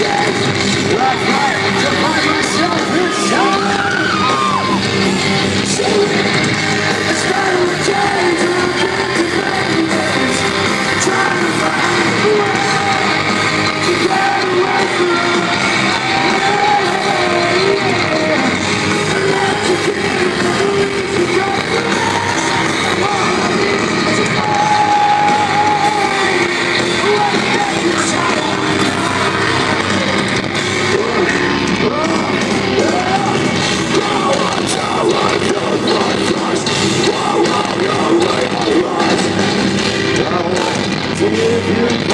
change. I'd to find myself inside. If you